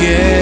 quiero.